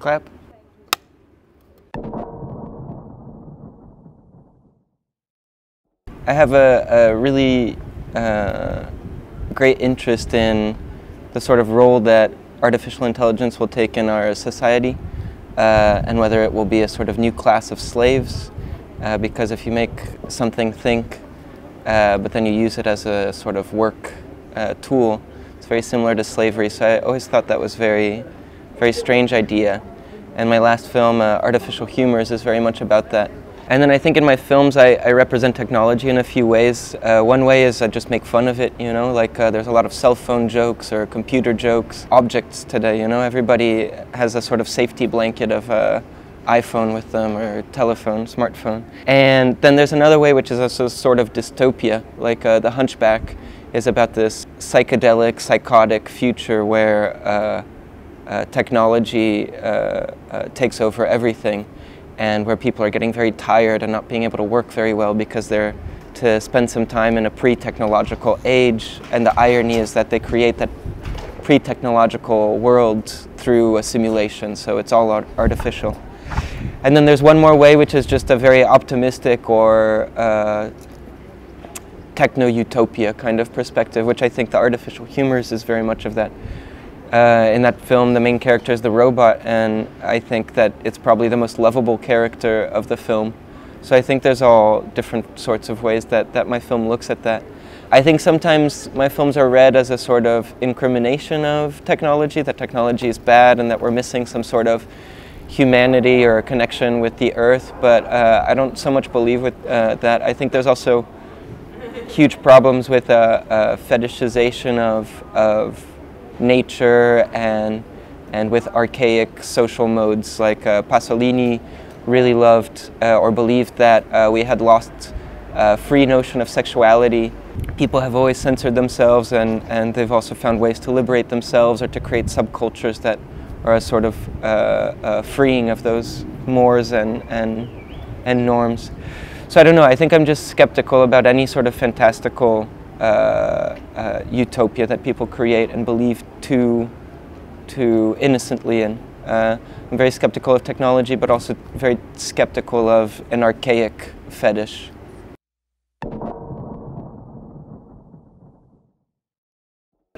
Clap. I have a, a really uh, great interest in the sort of role that artificial intelligence will take in our society uh, and whether it will be a sort of new class of slaves. Uh, because if you make something think, uh, but then you use it as a sort of work uh, tool, it's very similar to slavery. So I always thought that was very, very strange idea. And my last film, uh, Artificial Humors, is very much about that. And then I think in my films I, I represent technology in a few ways. Uh, one way is I just make fun of it, you know, like uh, there's a lot of cell phone jokes or computer jokes, objects today, you know, everybody has a sort of safety blanket of uh, iPhone with them or telephone, smartphone. And then there's another way which is also sort of dystopia, like uh, The Hunchback is about this psychedelic, psychotic future where uh, uh, technology takes over everything and where people are getting very tired and not being able to work very well because they're to spend some time in a pre-technological age and the irony is that they create that pre-technological world through a simulation so it's all art artificial. And then there's one more way which is just a very optimistic or uh, techno-utopia kind of perspective which I think the artificial humors is very much of that uh, in that film, the main character is the robot, and I think that it's probably the most lovable character of the film. So I think there's all different sorts of ways that, that my film looks at that. I think sometimes my films are read as a sort of incrimination of technology, that technology is bad and that we're missing some sort of humanity or a connection with the earth, but uh, I don't so much believe with uh, that. I think there's also huge problems with uh, uh fetishization of, of nature and and with archaic social modes like uh, Pasolini really loved uh, or believed that uh, we had lost a free notion of sexuality. People have always censored themselves and, and they've also found ways to liberate themselves or to create subcultures that are a sort of uh, uh, freeing of those mores and, and, and norms. So I don't know, I think I'm just skeptical about any sort of fantastical uh, uh, utopia that people create and believe too, too innocently in. Uh, I'm very skeptical of technology, but also very skeptical of an archaic fetish.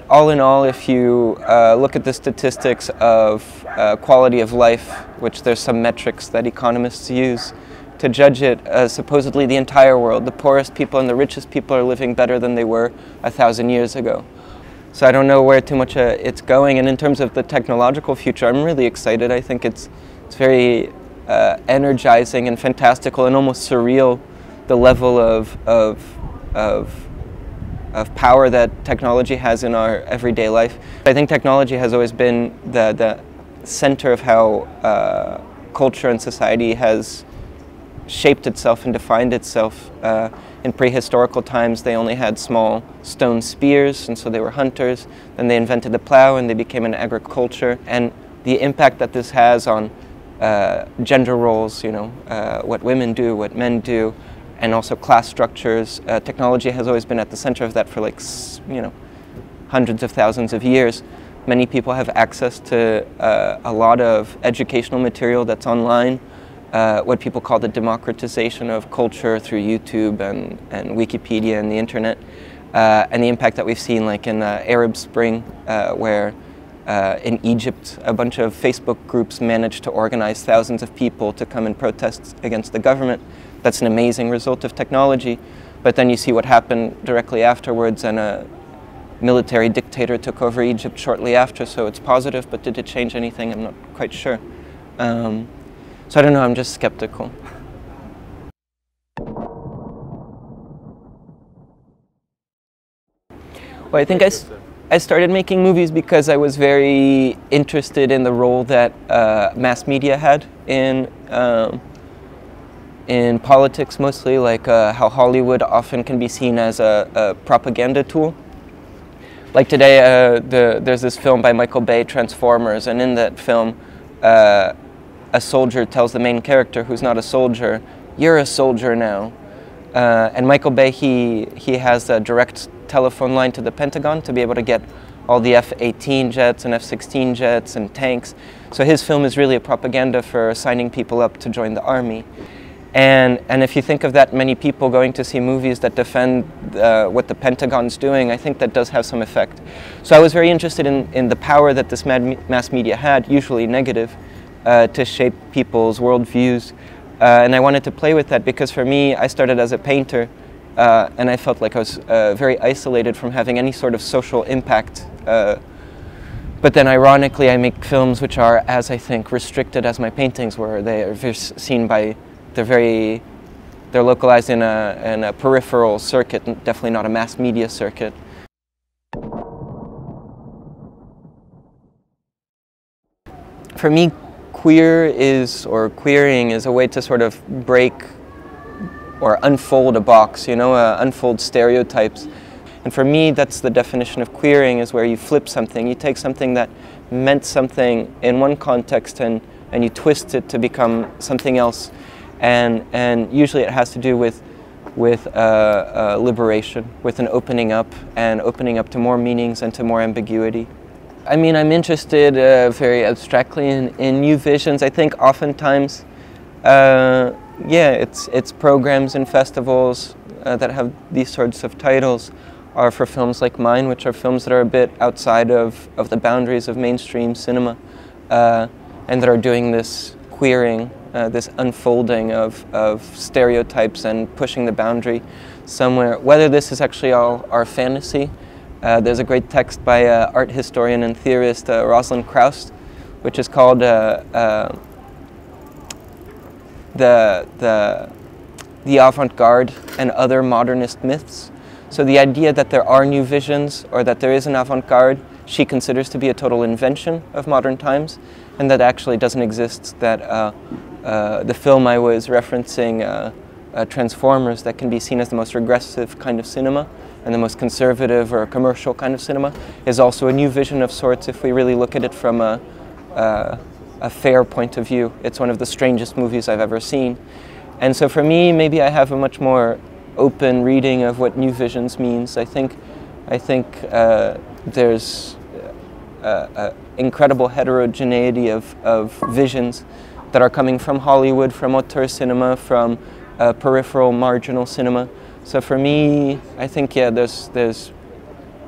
All in all, if you uh, look at the statistics of uh, quality of life, which there's some metrics that economists use, to judge it as supposedly the entire world. The poorest people and the richest people are living better than they were a thousand years ago. So I don't know where too much uh, it's going. And in terms of the technological future, I'm really excited. I think it's, it's very uh, energizing and fantastical and almost surreal, the level of, of, of, of power that technology has in our everyday life. I think technology has always been the, the center of how uh, culture and society has shaped itself and defined itself. Uh, in prehistorical times, they only had small stone spears, and so they were hunters. Then they invented the plow, and they became an agriculture. And the impact that this has on uh, gender roles, you know, uh, what women do, what men do, and also class structures. Uh, technology has always been at the center of that for like, you know, hundreds of thousands of years. Many people have access to uh, a lot of educational material that's online uh, what people call the democratization of culture through YouTube and, and Wikipedia and the internet, uh, and the impact that we've seen like in the Arab Spring, uh, where uh, in Egypt a bunch of Facebook groups managed to organize thousands of people to come and protest against the government. That's an amazing result of technology, but then you see what happened directly afterwards and a military dictator took over Egypt shortly after, so it's positive, but did it change anything? I'm not quite sure. Um, so I don't know, I'm just skeptical. Well, I think I, I started making movies because I was very interested in the role that uh, mass media had in, um, in politics mostly, like uh, how Hollywood often can be seen as a, a propaganda tool. Like today, uh, the, there's this film by Michael Bay, Transformers, and in that film, uh, a soldier tells the main character who's not a soldier, you're a soldier now. Uh, and Michael Bay, he, he has a direct telephone line to the Pentagon to be able to get all the F-18 jets and F-16 jets and tanks. So his film is really a propaganda for signing people up to join the army. And, and if you think of that many people going to see movies that defend uh, what the Pentagon's doing, I think that does have some effect. So I was very interested in, in the power that this mass media had, usually negative, uh, to shape people's worldviews. Uh, and I wanted to play with that because for me, I started as a painter uh, and I felt like I was uh, very isolated from having any sort of social impact. Uh, but then ironically, I make films which are, as I think, restricted as my paintings were. They are seen by they're very, they're localized in a, in a peripheral circuit, definitely not a mass media circuit. For me, queer is, or queering is a way to sort of break or unfold a box, you know, uh, unfold stereotypes. And for me, that's the definition of queering is where you flip something. You take something that meant something in one context and, and you twist it to become something else and and usually it has to do with with uh, uh, liberation, with an opening up and opening up to more meanings and to more ambiguity. I mean, I'm interested uh, very abstractly in, in new visions. I think oftentimes, uh, yeah, it's it's programs and festivals uh, that have these sorts of titles are for films like mine, which are films that are a bit outside of, of the boundaries of mainstream cinema, uh, and that are doing this queering uh, this unfolding of, of stereotypes and pushing the boundary somewhere. Whether this is actually all our fantasy, uh, there's a great text by uh, art historian and theorist uh, Rosalind Krauss, which is called uh, uh, the, the, the avant-garde and other modernist myths. So the idea that there are new visions or that there is an avant-garde she considers to be a total invention of modern times and that actually doesn't exist, that the film I was referencing, uh, uh, Transformers, that can be seen as the most regressive kind of cinema and the most conservative or commercial kind of cinema, is also a new vision of sorts if we really look at it from a, a fair point of view. It's one of the strangest movies I've ever seen. And so for me, maybe I have a much more open reading of what new visions means. I think, I think uh, there's uh, incredible heterogeneity of, of visions that are coming from Hollywood, from auteur cinema, from uh, peripheral marginal cinema. So for me, I think, yeah, there's, there's,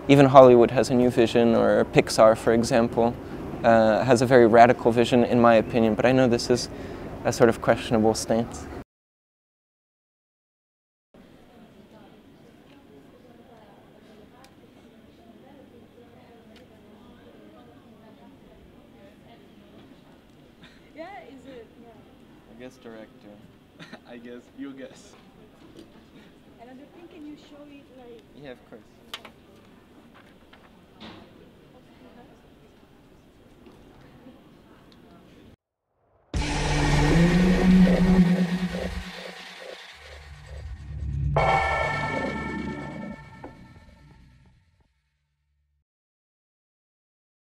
even Hollywood has a new vision, or Pixar, for example, uh, has a very radical vision, in my opinion, but I know this is a sort of questionable stance. Yeah, is it? Yeah. I guess director. I guess, you guess. Another thing, can you show it like... Yeah, of course.